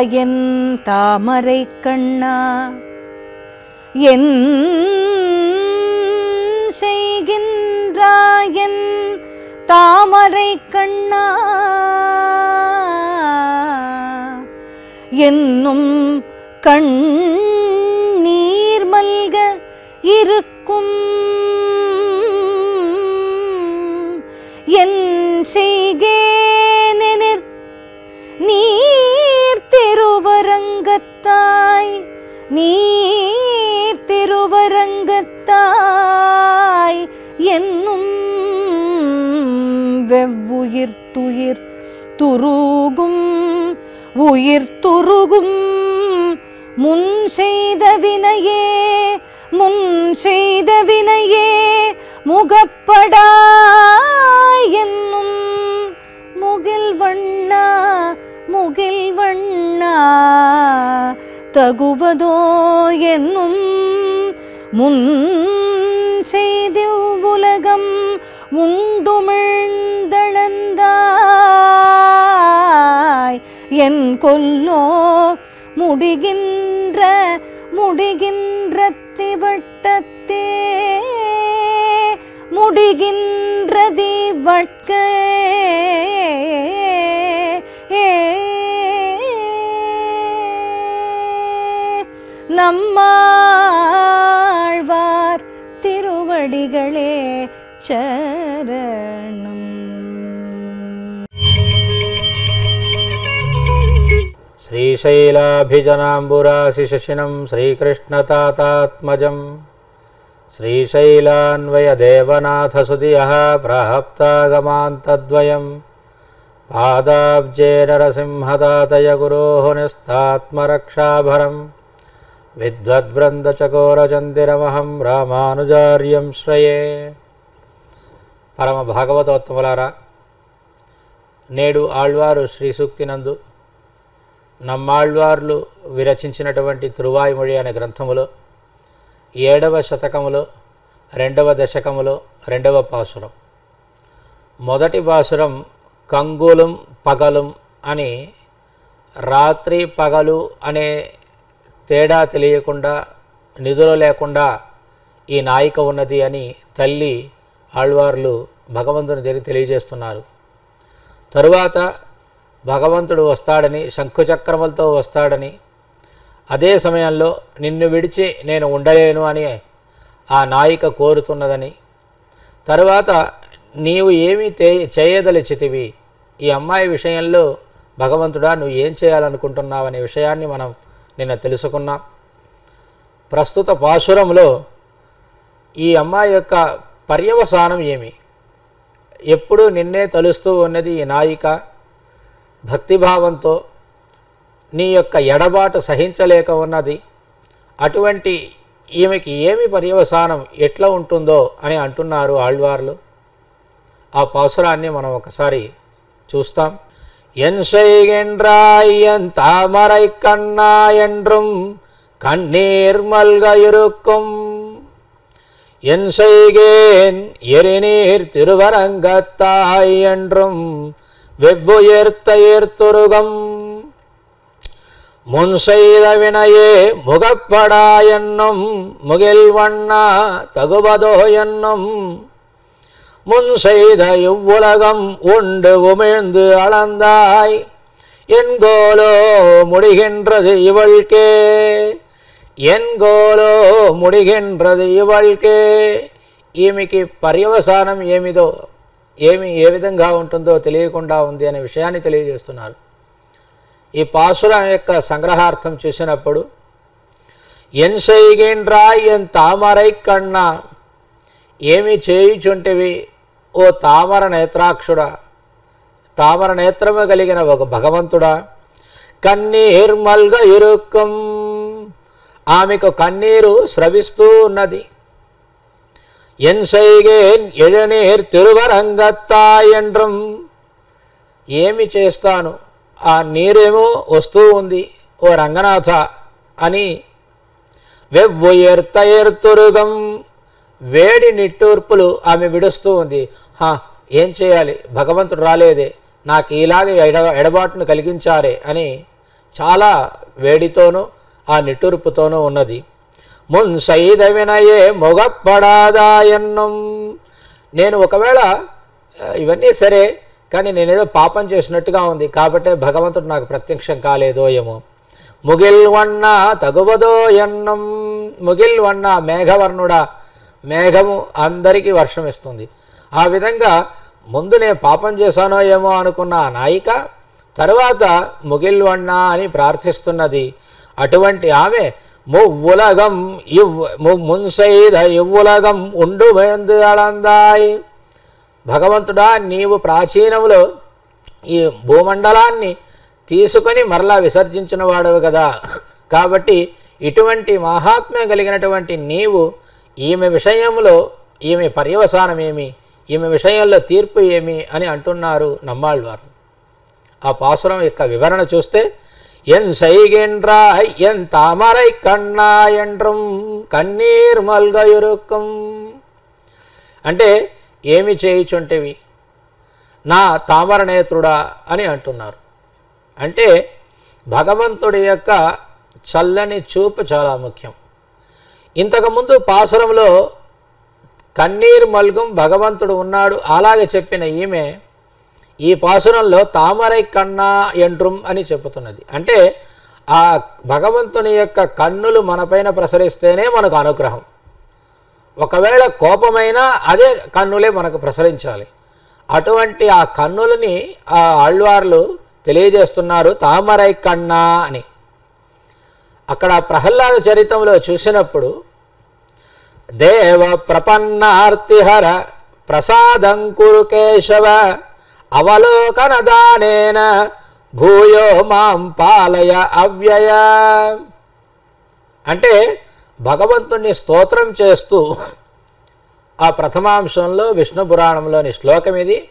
என் தாமரை கண்ணா என் செய்கின்றாயன் தாமரை கண்ணா என்னும் கண் நீர் மல்க இருக்கும் தாய் நீ திருவரங்கத்தாய் என்னும் வெவ்வுயிர் துயிர் துருகும் உயிர் துருகும். முன் செய்த வினையே முன் செய்த வினையே முகப்படா என்னும் முகில் வண்ணா முகில் வண்ணா தகுவதோ என்னும் முன் செய்தி உலகம் உண்டுமிழ்ந்தளந்தாய் என் கொல்லோ முடிகின்ற முடிகின்ற திவட்டத்தே முடிகின்றதி வட்க நம்மாழ்வார் திருவடிகளே சரணம் श्रीशैलाभिजनाम्बुराशिशशिनं श्रीकृष्णतातात्मजं श्रीशैलान्वयदेवनाथसुधियः प्राप्तागमान्तद्वयं पादाब्जे नरसिंहदातय गुरोः निस्तात्मरक्षाभरं విద్వద్వృందచకోరచందిరమహం రామానుజార్యం శ్రయే పరమ భాగవతోత్తములారా నేడు ఆళ్వారు శ్రీ సూక్తినందు నమ్మాళ్వార్లు విరచించినటువంటి తిరువాయిమొഴి అనే గ్రంథములో ఏడవ శతకములో రెండవ దశకములో రెండవ పాసురం. మొదటి పాసురం కంగులం పగలం అని రాత్రి పగలు అనే తేడా తెలియకుండా నిధులు లేకుండా ఈ నాయిక ఉన్నది అని తల్లి ఆళ్వార్లు భగవంతుని తెలియ తెలియజేస్తున్నారు. తరువాత భగవంతుడు వస్తాడని శంఖుచక్రములతో వస్తాడని అదే సమయంలో నిన్ను విడిచి నేను ఉండలేను అని ఆ నాయిక కోరుతున్నదని తరువాత నీవు ఏమి చేయదలిచితివి. ఈ అమ్మాయి విషయంలో భగవంతుడా నువ్వు ఏం చేయాలనుకుంటున్నావు అనే విషయాన్ని మనం నిన్న తెలుసుకున్నాం. ప్రస్తుత పాశురంలో ఈ అమ్మాయి యొక్క పర్యవసానం ఏమి? ఎప్పుడు నిన్నే తలుస్తూ ఉన్నది ఈ నాయిక? భక్తిభావంతో నీ యొక్క ఎడబాటు సహించలేక ఉన్నది. అటువంటి ఈమెకి ఏమి పర్యవసానం? ఎట్లా ఉంటుందో అని అంటున్నారు ఆళ్వార్లు. ఆ పాసురాన్ని మనం ఒకసారి చూస్తాం. என் செய்கின்றாய் என் தாமரை கண்ணா என்றும் கண்ணீர் மல்க இருக்கும். என் செய்கேன் எரிநீர் திருவரங்கத்தாய் என்றும் வெவ்வுயர்த்த ஏர்த்துருகம் முன் செய்த வினையே முகப்படா என்னும் முகில் வண்ணா தகுவதோ என்னும் முன் செய்த இவ்வுலகம் உண்டு உமிழ்ந்து அளந்தாய் என்கோலோ முடிகின்றது இவள்கே ఎన్గోలో ముడిగిండ్రది ఇవల్కే ఈమెకి పర్యవసానం ఏమిదో ఏమి ఏ విధంగా ఉంటుందో తెలియకుండా ఉంది అనే విషయాన్ని తెలియజేస్తున్నారు ఈ పాసురం యొక్క సంగ్రహార్థం చూసినప్పుడు ఎన్ సైగేండ్రాయ్ ఎన్ తామరై కన్నా ఏమి చేయుచుంటివి ఓ తామర నేత్రాక్షుడా తామర నేత్రము కలిగిన ఒక భగవంతుడా? కన్నీర్ మల్గ ఇరుక్కం. ఆమెకు కన్నీరు స్రవిస్తూ ఉన్నది. ఎన్సైగేన్ ఎడనీర్ తిరువరంగత్తా ఏమి చేస్తాను? ఆ నీరేమో వస్తూ ఉంది ఓ రంగనాథ అని. వెవ్వుయర్తయర్తురుగం వేడి నిట్టూర్పులు ఆమె విడుస్తూ ఉంది. హా ఏం చేయాలి? భగవంతుడు రాలేదే. నాకు ఇలాగ ఎడ ఎడబాటును కలిగించారే అని చాలా వేడితోనూ ఆ నిట్టూర్పుతోనూ ఉన్నది. మున్ సైద వినయే మొగపడాదాయన్నం నేను ఒకవేళ ఇవన్నీ సరే కానీ నేనేదో పాపం చేసినట్టుగా ఉంది. కాబట్టే భగవంతుడు నాకు ప్రత్యక్షం కాలేదో ఏమో. ముగిల్ వన్న తగువదో ఎన్నం. ముగిల్ వన్న మేఘవర్ణుడా మేఘము అందరికీ వర్షం ఇస్తుంది. ఆ విధంగా ముందు నేను పాపం చేశానో ఏమో అనుకున్న ఆ నాయిక తరువాత ముగిల్వన్నా అని ప్రార్థిస్తున్నది. అటువంటి ఆమె మువ్వులగం ఇవ్ మున్సైద ఇవ్వులగం ఉండు వెందులందాయి భగవంతుడా నీవు ప్రాచీనములో ఈ భూమండలాన్ని తీసుకొని మరలా విసర్జించిన వాడవు కదా కాబట్టి ఇటువంటి మహాత్మ్యం కలిగినటువంటి నీవు ఈమె విషయంలో ఈమె పర్యవసానం ఏమి ఈమె విషయంలో తీర్పు ఏమి? అని అంటున్నారు నమ్మాళ్ళవారు ఆ పాసురం యొక్క వివరణ చూస్తే ఎన్ సైగెండ్రా ఎన్ తామరై కన్నాయండ్రం కన్నీర్ మల్గయురుకం. అంటే ఏమి చేయుచుంటేవి? నా తామర నేత్రుడా? అని అంటున్నారు. అంటే భగవంతుడి యొక్క చల్లని చూపు చాలా ముఖ్యం. ఇంతకుముందు పాసురంలో కన్నీరు మల్గం భగవంతుడు ఉన్నాడు అలాగే చెప్పిన ఈమె ఈ పాసురంలో తామరై కన్నా ఎండ్రుం అని చెబుతున్నది. అంటే ఆ భగవంతుని యొక్క కన్నులు మనపైన ప్రసరిస్తేనే మనకు అనుగ్రహం. ఒకవేళ కోపమైనా అదే కన్నులే మనకు ప్రసరించాలి. అటువంటి ఆ కన్నులని ఆ ఆళ్వార్లు తెలియజేస్తున్నారు తామరై కన్నా అని. అక్కడ ప్రహ్లాద చరితంలో చూసినప్పుడు దేవ ప్రపన్నార్తిహర ప్రసాదం కురు కేశవ అవలోకన దానేన భూయో మాం పాలయ అవ్యయ. అంటే భగవంతుణ్ణి స్తోత్రం చేస్తూ ఆ ప్రథమాంశంలో విష్ణు పురాణంలోని శ్లోకం ఇది.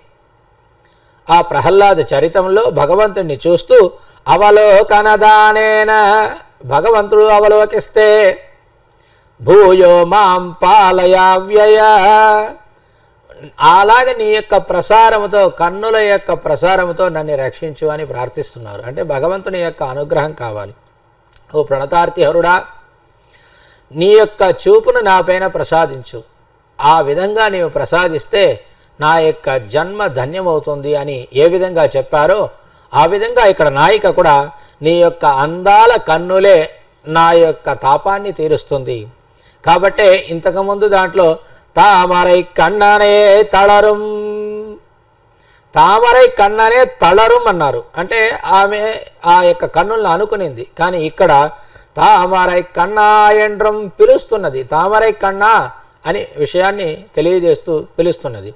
ఆ ప్రహ్లాద చరితంలో భగవంతుణ్ణి చూస్తూ అవలోకనదానేన భగవంతుడు అవలోకిస్తే భూయో మాం పాలయావ్యయ. అలాగే నీ యొక్క ప్రసారముతో కన్నుల యొక్క ప్రసారముతో నన్ను రక్షించు అని ప్రార్థిస్తున్నారు. అంటే భగవంతుని యొక్క అనుగ్రహం కావాలి. ఓ ప్రణతార్తి హరుడా నీ యొక్క చూపును నాపైన ప్రసాదించు. ఆ విధంగా నీవు ప్రసాదిస్తే నా యొక్క జన్మ ధన్యమవుతుంది అని ఏ విధంగా చెప్పారో ఆ విధంగా ఇక్కడ నాయిక కూడా నీ యొక్క అందాల కన్నులే నా యొక్క తాపాన్ని తీరుస్తుంది. కాబట్టే ఇంతకుముందు దాంట్లో తామరై కన్ననే తళరుం. తామరై కన్ననే తళరుం అన్నారు. అంటే ఆమె ఆ యొక్క కన్నులను అనుకునింది. కానీ ఇక్కడ తామరై కన్నా ఎండ్రం పిలుస్తున్నది. తామరై కన్నా అని విషయాన్ని తెలియజేస్తూ పిలుస్తున్నది.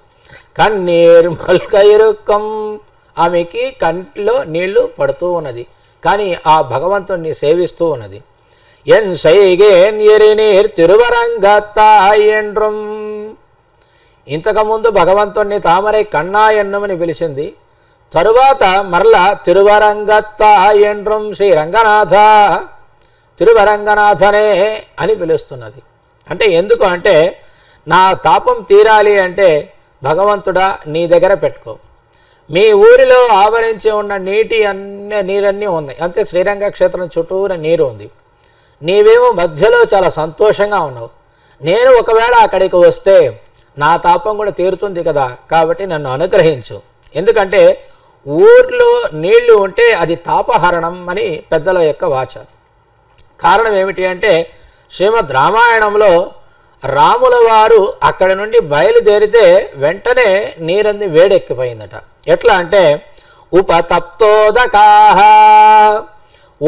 కన్నీరు మల్కయిరుక్కం ఆమెకి కంట్లో నీళ్ళు పడుతూ ఉన్నది. కానీ ఆ భగవంతుణ్ణి సేవిస్తూ ఉన్నది. ఎన్ సైగేన్ ఎరినీర్ తిరువరంగత్తాయండ్రం ఇంతకుముందు భగవంతుణ్ణి తామరై కన్నా ఎన్నమని పిలిచింది. తరువాత మరలా తిరువరంగత్తాయండ్రం శ్రీ రంగనాథ తిరువరంగనాథనే అని పిలుస్తున్నది. అంటే ఎందుకు అంటే నా తాపం తీరాలి అంటే భగవంతుడా నీ దగ్గర పెట్టుకో. మీ ఊరిలో ఆవరించి ఉన్న నీటి అన్ని నీరన్నీ ఉన్నాయి అంతే శ్రీరంగ క్షేత్రం చుట్టూరా నీరు ఉంది. నీవేమో మధ్యలో చాలా సంతోషంగా ఉన్నావు. నేను ఒకవేళ అక్కడికి వస్తే నా తాపం కూడా తీరుతుంది కదా కాబట్టి నన్ను అనుగ్రహించు. ఎందుకంటే ఊర్లో నీళ్ళు ఉంటే అది తాపహరణం అని పెద్దల యొక్క వాచ. కారణం ఏమిటి అంటే శ్రీమద్ రామాయణంలో రాముల వారు అక్కడి నుండి బయలుదేరితే వెంటనే నీరంది వేడెక్కిపోయిందట. ఎట్లా అంటే ఉపతప్తోదకాహ.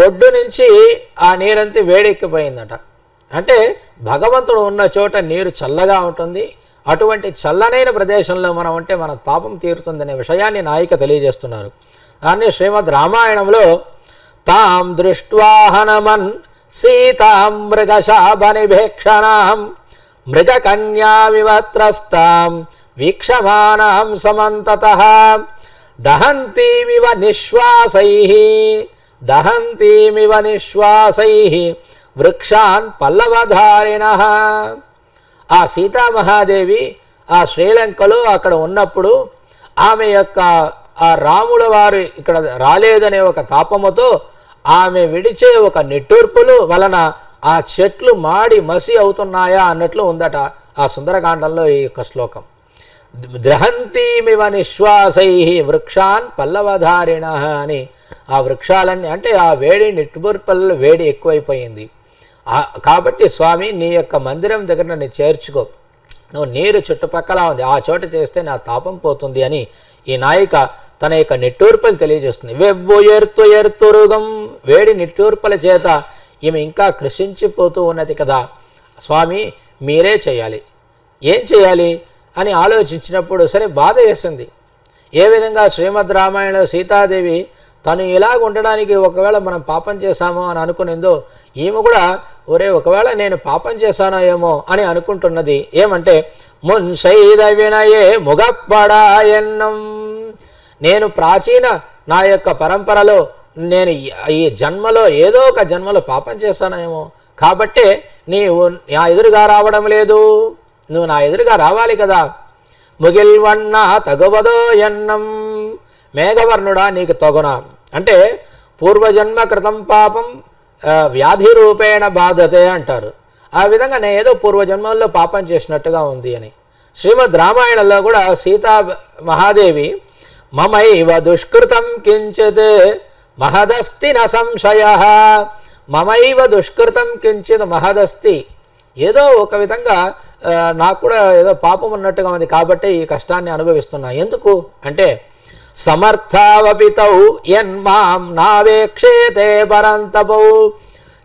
ఒడ్డు నుంచి ఆ నీరంతి వేడెక్కిపోయిందట. అంటే భగవంతుడు ఉన్న చోట నీరు చల్లగా ఉంటుంది. అటువంటి చల్లనైన ప్రదేశంలో మనం ఉంటే మన తాపం తీరుతుందనే విషయాన్ని నాయిక తెలియజేస్తున్నారు. దాన్ని శ్రీమద్ రామాయణంలో తాం దృష్ట్వాహనమన్ సీతాం మృగశాభనిభేక్షణాం మృగకన్యామివత్రస్తాం వీక్షమాణం సమంతత దహంతీమివ నిశ్వాసై దహంతీమివ నిశ్వాసై వృక్షాన్ పల్లవధారిణ ఆ సీతామహాదేవి ఆ శ్రీలంకలో అక్కడ ఉన్నప్పుడు ఆమె యొక్క ఆ రాముల వారు ఇక్కడ రాలేదనే ఒక తాపముతో ఆమె విడిచే ఒక నిట్టూర్పులు వలన ఆ చెట్లు మాడి మసి అవుతున్నాయా అన్నట్లు ఉందట ఆ సుందరకాండంలో ఈ యొక్క శ్లోకం. ద్రహంతీమివ నిశ్వాసై వృక్షాన్ పల్లవధారిణ అని ఆ వృక్షాలన్నీ అంటే ఆ వేడి నిట్టుబుర్పల్లో వేడి ఎక్కువైపోయింది. కాబట్టి స్వామి నీ యొక్క మందిరం దగ్గర నన్ను చేర్చుకో. నువ్వు నీరు చుట్టుపక్కల ఉంది. ఆ చోట చేస్తే నా తాపం పోతుంది అని ఈ నాయిక తన యొక్క నిట్టూర్పలు తెలియజేస్తుంది. వెవ్వు ఎర్తు ఎర్తురుగం వేడి నిట్టూర్పల చేత ఈమె ఇంకా కృషించిపోతూ ఉన్నది కదా. స్వామి మీరే చేయాలి. ఏం చేయాలి? అని ఆలోచించినప్పుడు సరే బాధ వేసింది. ఏ విధంగా శ్రీమద్ రామాయణ సీతాదేవి తను ఇలాగ ఉండడానికి ఒకవేళ మనం పాపం చేశామో అని అనుకునేందో ఈమె కూడా ఒరే ఒకవేళ నేను పాపం చేశానో ఏమో అని అనుకుంటున్నది. ఏమంటే మున్సైద వినయే ముగప్పడాయన్నం నేను ప్రాచీన నా యొక్క పరంపరలో నేను ఈ- జన్మలో ఏదో ఒక జన్మలో పాపం చేశానేమో. కాబట్టే నీవు నా ఎదురుగా రావడం లేదు. నువ్వు నా ఎదురుగా రావాలి కదా. ముగిల్వన్న తగువదో ఎన్నం. మేఘవర్ణుడా నీకు తగున. అంటే పూర్వజన్మ కృతం పాపం వ్యాధి రూపేణ బాధతే అంటారు. ఆ విధంగా నేను ఏదో పూర్వజన్మల్లో పాపం చేసినట్టుగా ఉంది అని. శ్రీమద్ రామాయణంలో కూడా సీతా మహాదేవి మమైవ దుష్కృతం కించిత్ మహదస్తి న సంశయ. మమైవ దుష్కృతం కించిత్ మహదస్తి. ఏదో ఒక విధంగా నాకు కూడా ఏదో పాపం ఉన్నట్టుగా ఉంది కాబట్టి ఈ కష్టాన్ని అనుభవిస్తున్నా. ఎందుకు? అంటే సమర్థావపితౌ ఎన్మాం నావేక్షేతే పరంతపౌ.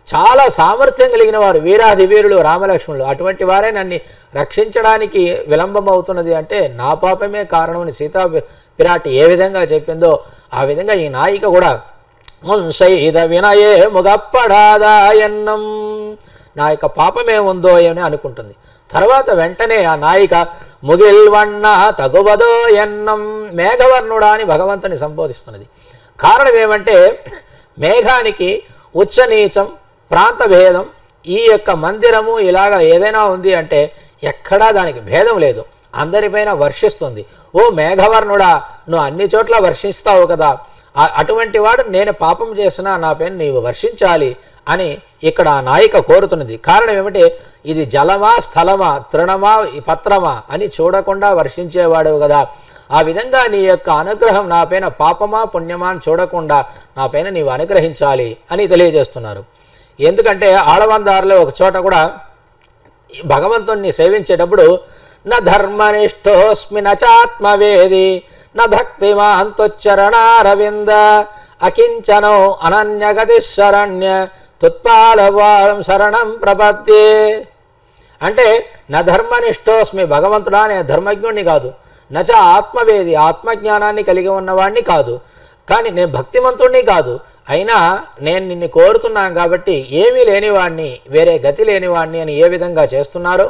చాలా సామర్థ్యం కలిగిన వారు వీరాది వీరులు రామలక్ష్మణులు. అటువంటి వారే నన్ను రక్షించడానికి విలంబం అవుతున్నది అంటే నా పాపమే కారణమని సీతా పిరాటి ఏ విధంగా చెప్పిందో ఆ విధంగా ఈ నాయిక కూడా మున్సైద వినయే ముగప్పడాదాయన్నం నా యొక్క పాపమేముందో అని అనుకుంటుంది. తర్వాత వెంటనే ఆ నాయిక ముగిల్వన్న తగువదో ఎన్నం. మేఘవర్ణుడా అని భగవంతుని సంబోధిస్తున్నది. కారణం ఏమంటే మేఘానికి ఉచ్చ నీచం ప్రాంత భేదం ఈ యొక్క మందిరము ఇలాగా ఏదైనా ఉంది అంటే ఎక్కడా దానికి భేదం లేదు. అందరిపైన వర్షిస్తుంది. ఓ మేఘవర్ణుడా నువ్వు అన్ని చోట్ల వర్షిస్తావు కదా. అటువంటి వాడు నేను పాపం చేసినా నా పైన నీవు వర్షించాలి అని ఇక్కడ ఆ నాయిక కోరుతున్నది. కారణం ఏమిటి? ఇది జలమా స్థలమా తృణమా పత్రమా అని చూడకుండా వర్షించేవాడు కదా. ఆ విధంగా నీ యొక్క అనుగ్రహం నా పైన పాపమా పుణ్యమా అని చూడకుండా నా పైన నీవు అనుగ్రహించాలి అని తెలియజేస్తున్నారు. ఎందుకంటే ఆడవందారులో ఒక చోట కూడా భగవంతుణ్ణి సేవించేటప్పుడు న ధర్మనిష్టోస్మి నచాత్మవేది న భక్తిమాంతొచ్చరణారవింద అకించనో అనన్యగతి శరణ్య తుత్పాలవారం శరణం ప్రపద్యే. అంటే నా ధర్మనిష్టోస్మి భగవంతుడా అనే ధర్మజ్ఞుణ్ణి కాదు. నచ ఆత్మవేది ఆత్మజ్ఞానాన్ని కలిగి ఉన్నవాణ్ణి కాదు. కానీ నేను భక్తిమంతుణ్ణి కాదు. అయినా నేను నిన్ను కోరుతున్నాను కాబట్టి ఏమీ లేనివాణ్ణి వేరే గతి లేనివాణ్ణి అని ఏ విధంగా చేస్తున్నారో?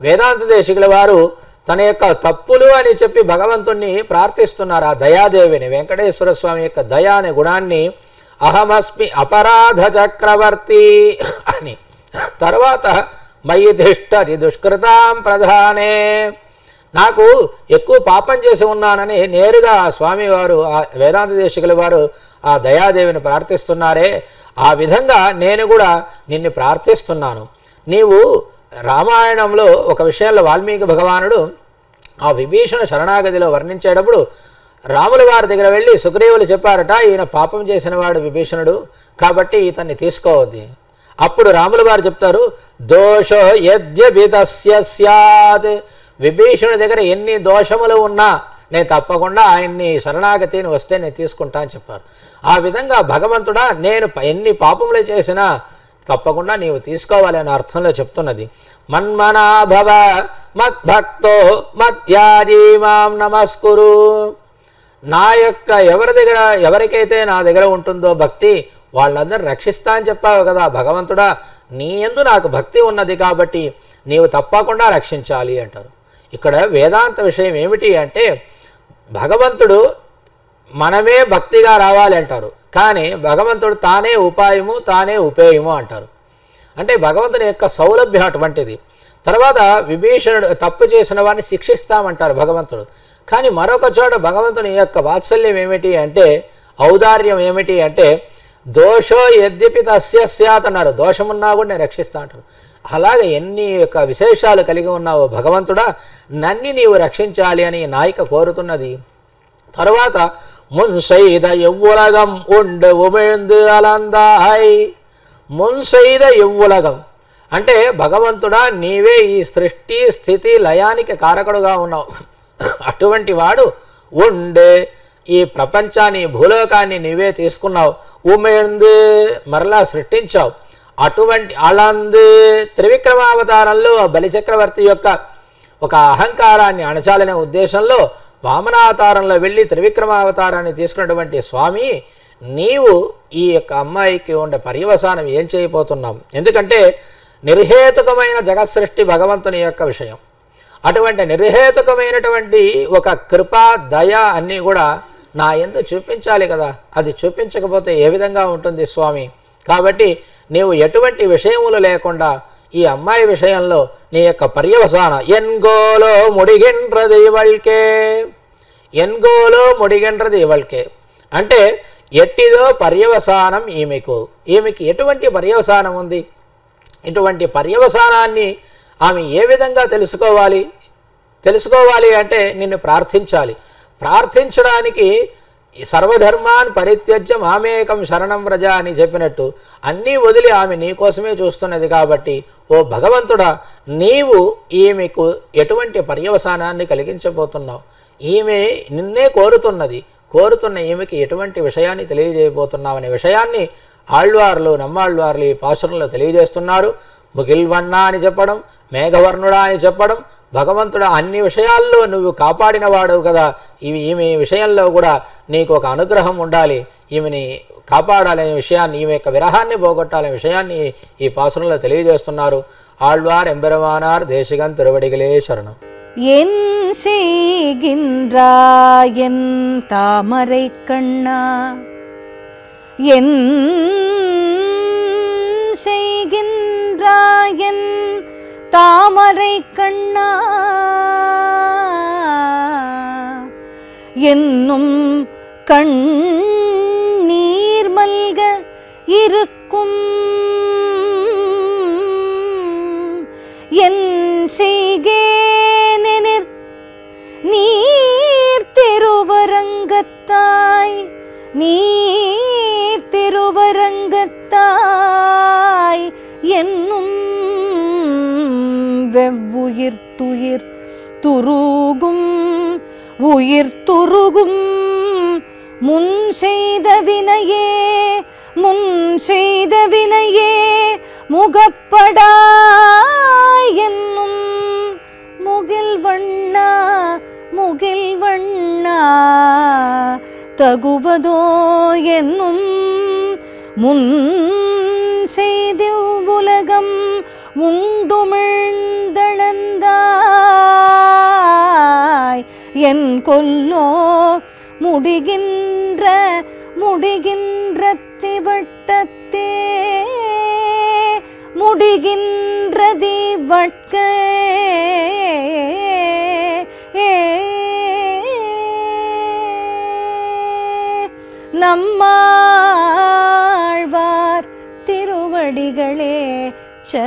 వేదాంత దేశికుల వారు తన యొక్క తప్పులు అని చెప్పి భగవంతుణ్ణి ప్రార్థిస్తున్నారు ఆ దయాదేవిని. వెంకటేశ్వర స్వామి యొక్క దయా అనే గుణాన్ని అహమస్మి అపరాధ చక్రవర్తి అని. తర్వాత మయి తిష్టది దుష్కృతాం ప్రధానే. నాకు ఎక్కువ పాపం చేసి ఉన్నానని నేరుగా ఆ స్వామివారు ఆ వేదాంత దేశికుల వారు ఆ దయాదేవిని ప్రార్థిస్తున్నారే. ఆ విధంగా నేను కూడా నిన్ను ప్రార్థిస్తున్నాను. నీవు రామాయణంలో ఒక విషయంలో వాల్మీకి భగవానుడు ఆ విభీషణ శరణాగతిలో వర్ణించేటప్పుడు రాముల వారి దగ్గర వెళ్ళి సుగ్రీవులు చెప్పారట ఈయన పాపం చేసిన వాడు విభీషణుడు కాబట్టి ఇతన్ని తీసుకోవద్ది. అప్పుడు రాముల వారు చెప్తారు దోషో యద్యపి తస్య విభీషణుడి దగ్గర ఎన్ని దోషములు ఉన్నా నేను తప్పకుండా ఆయన్ని శరణాగతిని వస్తే నేను తీసుకుంటా అని చెప్పారు. ఆ విధంగా భగవంతుడా నేను ఎన్ని పాపములు చేసినా తప్పకుండా నీవు తీసుకోవాలి అనే అర్థంలో చెప్తున్నది. మన్మనాభవ మద్భక్తో మధ్యాజీ మాం నమస్కురు. నా యొక్క ఎవరి దగ్గర ఎవరికైతే నా దగ్గర ఉంటుందో భక్తి వాళ్ళందరూ రక్షిస్తా అని చెప్పావు కదా భగవంతుడా నీ ఎందు నాకు భక్తి ఉన్నది కాబట్టి నీవు తప్పకుండా రక్షించాలి అంటారు. ఇక్కడ వేదాంత విషయం ఏమిటి అంటే భగవంతుడు మనమే భక్తిగా రావాలి అంటారు. కానీ భగవంతుడు తానే ఉపాయము తానే ఉపేయము అంటారు. అంటే భగవంతుని యొక్క సౌలభ్యం అటువంటిది. తర్వాత విభీషణుడు తప్పు చేసిన వారిని శిక్షిస్తామంటారు భగవంతుడు. కానీ మరొక చోట భగవంతుని యొక్క వాత్సల్యం ఏమిటి అంటే ఔదార్యం ఏమిటి అంటే దోషో యద్యపి తస్య అన్నారు. దోషమున్నా కూడా నేను రక్షిస్తా అంటారు. అలాగే ఎన్ని యొక్క విశేషాలు కలిగి ఉన్నావో భగవంతుడా నన్ని నీవు రక్షించాలి అని నాయిక కోరుతున్నది. తరువాత మున్ செய்த எவ்வுலகம் உண்டு உமிழ்ந்து అలందాయ్ మున్ செய்த ఎవ్వులగం అంటే భగవంతుడా నీవే ఈ సృష్టి స్థితి లయానికి కారకుడుగా ఉన్నావు అటువంటి వాడు ఉండే ఈ ప్రపంచాన్ని భూలోకాన్ని నీవే తీసుకున్నావు ఉమేందు మరలా సృష్టించావు అటువంటి అలందు త్రివిక్రమావతారంలో బలిచక్రవర్తి యొక్క ఒక అహంకారాన్ని అణచాలనే ఉద్దేశంలో వామనావతారంలో వెళ్ళి త్రివిక్రమావతారాన్ని తీసుకున్నటువంటి స్వామి నీవు ఈ యొక్క అమ్మాయికి ఉండే పర్యవసానం ఏం చేయబోతున్నాం? ఎందుకంటే నిర్హేతుకమైన జగత్సృష్టి భగవంతుని యొక్క విషయం. అటువంటి నిర్హేతుకమైనటువంటి ఒక కృప దయ అన్నీ కూడా నా ఎందు చూపించాలి కదా. అది చూపించకపోతే ఏ విధంగా ఉంటుంది స్వామి? కాబట్టి నీవు ఎటువంటి విషయములు లేకుండా ఈ అమ్మాయి విషయంలో నీ యొక్క పర్యవసాన ఎన్గోలో ముడిగిండ్రది ఇవల్కే. ఎన్గోలో ముడిగిండ్రది ఇవల్కే. అంటే ఎట్టిదో పర్యవసానం ఈమెకు. ఈమెకి ఎటువంటి పర్యవసానం ఉంది? ఇటువంటి పర్యవసానాన్ని ఆమె ఏ విధంగా తెలుసుకోవాలి? తెలుసుకోవాలి అంటే నిన్ను ప్రార్థించాలి. ప్రార్థించడానికి సర్వధర్మాన్ పరిత్యజ్య మామేకం శరణం వ్రజ అని చెప్పినట్టు అన్నీ వదిలి ఆమె నీ కోసమే చూస్తున్నది కాబట్టి ఓ భగవంతుడా నీవు ఈమెకు ఎటువంటి పర్యవసానాన్ని కలిగించబోతున్నావు? ఈమె నిన్నే కోరుతున్నది కోరుతున్న ఈమెకి ఎటువంటి విషయాన్ని తెలియజేయబోతున్నావు అనే విషయాన్ని ఆళ్వార్లు నమ్మాళ్వార్లు ఈ పాసురంలో తెలియజేస్తున్నారు. ముగిల్వన్నా అని చెప్పడం మేఘవర్ణుడా అని చెప్పడం భగవంతుడు అన్ని విషయాల్లో నువ్వు కాపాడినవాడు కదా ఇవి ఈమె విషయంలో కూడా నీకు ఒక అనుగ్రహం ఉండాలి ఈమెని కాపాడాలనే విషయాన్ని ఈమె యొక్క విరహాన్ని పోగొట్టాలనే విషయాన్ని ఈ పాసురంలో తెలియజేస్తున్నారు ఆళ్వార్ ఎంబెరవానార్ దేశిగన్ తిరువడిగలే శరణం என் செய்கின்றாயன் தாமரை கண்ணா என் கண்ணா. என்னும் கண்ணீர் மல்க இருக்கும். என் செய்கேனெனிர் நீர் திருவரங்கத்தாய். நீர் திருவரங்கத்தாய். என்னும் வெவ்வுயிர் துயிர் துருகும் உயிர் துருகும். முன் செய்த வினையே முன் செய்த வினையே முகப்படா என்னும் முகில் வண்ணா முகில் வண்ணா. தகுவதோ என்னும் முன் செய்தி உலகம் உண்டுமிழ்ந்தளந்தாய் என் கொல்லோ முடிகின்ற முடிகின்ற திவட்டத்தே. முடிகின்ற வட்க நம்மாழ்வார் திருவடிகளே ச